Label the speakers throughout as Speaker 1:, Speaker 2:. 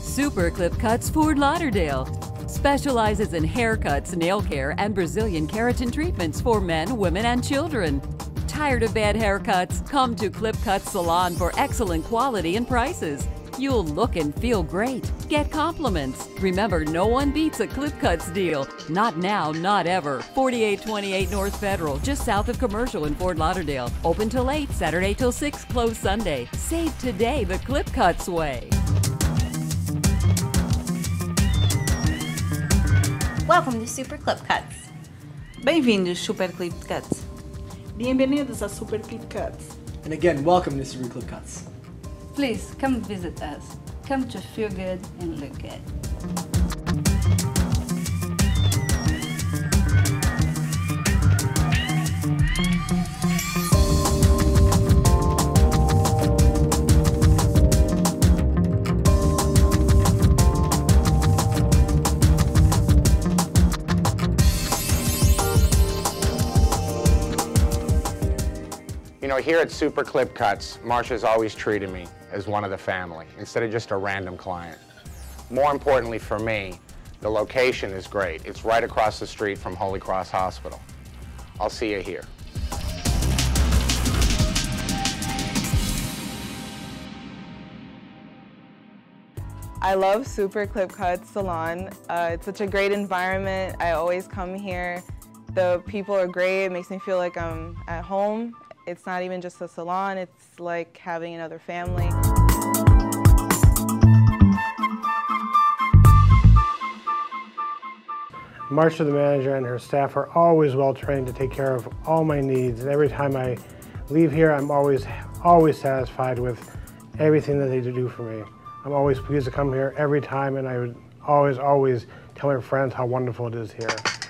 Speaker 1: Super Clip Cuts Fort Lauderdale specializes in haircuts, nail care, and Brazilian keratin treatments for men, women, and children. Tired of bad haircuts? Come to Clip Cut Salon for excellent quality and prices. You'll look and feel great. Get compliments. Remember, no one beats a Clip Cuts deal. Not now, not ever. 4828 North Federal, just south of Commercial in Fort Lauderdale. Open till 8, Saturday till 6, closed Sunday. Save today the Clip Cuts way.
Speaker 2: Welcome to Super Clip Cuts.
Speaker 3: Bem-vindos, Super Clip Cuts.
Speaker 4: Bienvenidos a Super Clip Cuts.
Speaker 5: And again, welcome to Super Clip Cuts.
Speaker 6: Please come visit us. Come to feel good and look good.
Speaker 7: You know, here at Super Clip Cuts, Marsha's always treated me as one of the family instead of just a random client. More importantly for me, the location is great. It's right across the street from Holy Cross Hospital. I'll see you here.
Speaker 3: I love Super Clip Cuts Salon. Uh, it's such a great environment. I always come here. The people are great. It makes me feel like I'm at home. It's not even just a salon, it's like having another family.
Speaker 8: Marsha, the manager, and her staff are always well trained to take care of all my needs. And every time I leave here, I'm always, always satisfied with everything that they do for me. I'm always pleased to come here every time, and I would always, always tell my friends how wonderful it is here.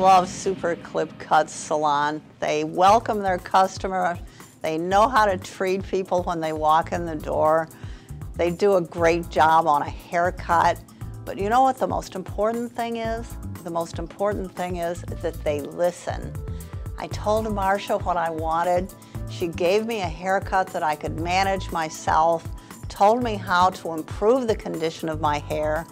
Speaker 9: Love Super Clip Cut Salon. They welcome their customer. They know how to treat people when they walk in the door. They do a great job on a haircut. But you know what the most important thing is? The most important thing is that they listen. I told Marsha what I wanted. She gave me a haircut that I could manage myself, told me how to improve the condition of my hair.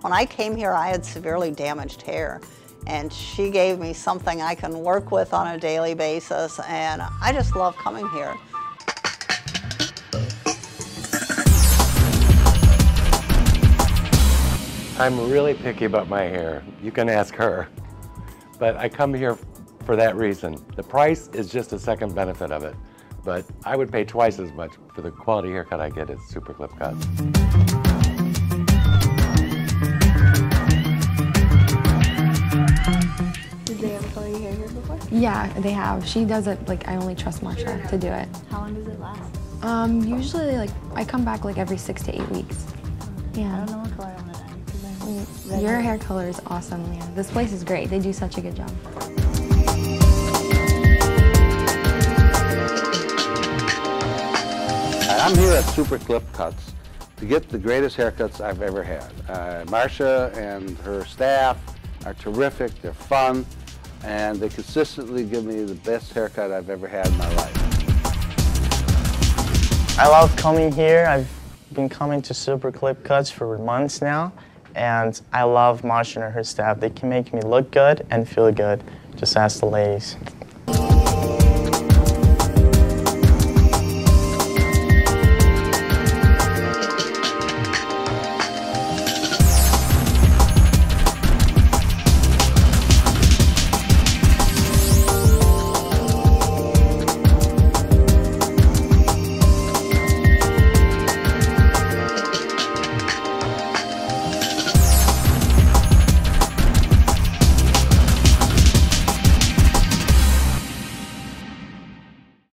Speaker 9: When I came here, I had severely damaged hair and she gave me something I can work with on a daily basis and I just love coming here.
Speaker 10: I'm really picky about my hair. You can ask her. But I come here for that reason. The price is just a second benefit of it. But I would pay twice as much for the quality haircut I get at Super Clip Cuts.
Speaker 11: Yeah, they have. She does it, like, I only trust Marsha to do it.
Speaker 12: How long does it last?
Speaker 11: Um, usually, like, I come back, like, every six to eight weeks. Yeah.
Speaker 12: I don't know what color I'm gonna dye because I'm
Speaker 11: Mm, Your hair color is awesome, yeah. This place is great. They do such a good job.
Speaker 13: I'm here at Super Clip Cuts to get the greatest haircuts I've ever had. Uh, Marsha and her staff are terrific, they're fun, and they consistently give me the best haircut I've ever had in my life.
Speaker 14: I love coming here. I've been coming to Super Clip Cuts for months now, and I love Marsha and her staff. They can make me look good and feel good. Just ask the ladies.